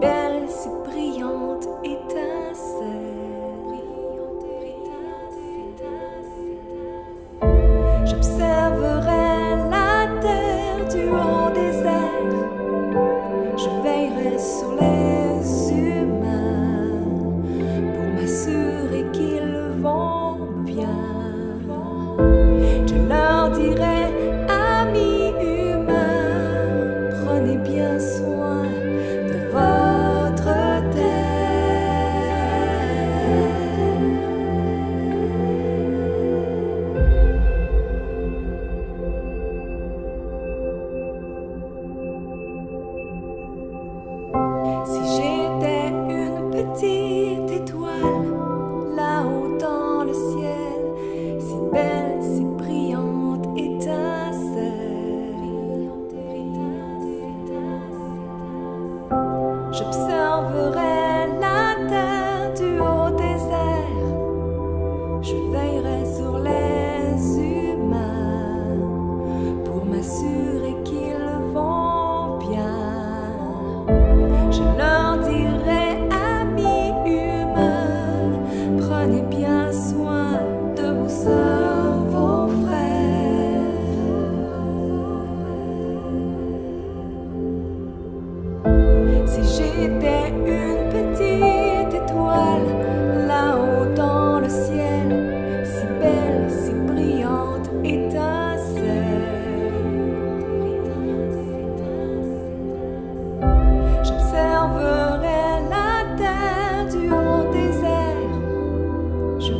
belle, si brillante étincelle. J'observerai la terre du haut des airs. Je veillerai sur les J'observerai la terre du haut désert. Je veillerai sur les humains pour m'assurer qu'ils vont bien. Je leur dirai, amis humains, prenez bien soin de vous. Si j'étais une petite étoile là-haut dans le ciel, si belle, si brillante étincelle, j'observerais la terre du haut airs. Je